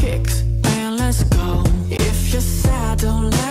kicks, and let's go. If you're sad, don't let